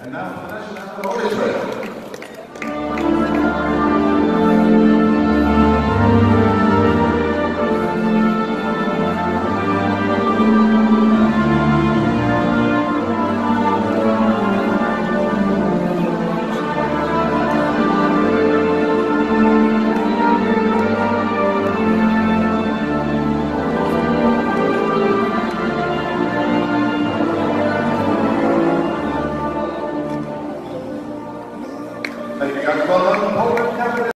And now the national anthem of Israel. Obrigado, Colando.